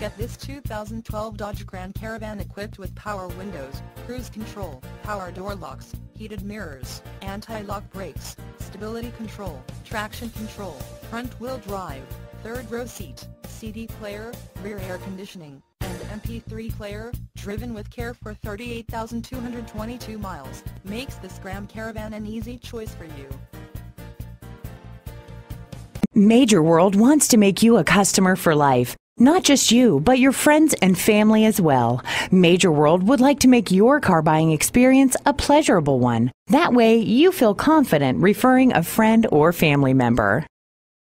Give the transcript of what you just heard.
look at this 2012 Dodge Grand Caravan equipped with power windows, cruise control, power door locks, heated mirrors, anti-lock brakes, stability control, traction control, front-wheel drive, third row seat, CD player, rear air conditioning, and MP3 player, driven with care for 38,222 miles, makes this Grand Caravan an easy choice for you. Major World wants to make you a customer for life. Not just you, but your friends and family as well. Major World would like to make your car buying experience a pleasurable one. That way, you feel confident referring a friend or family member.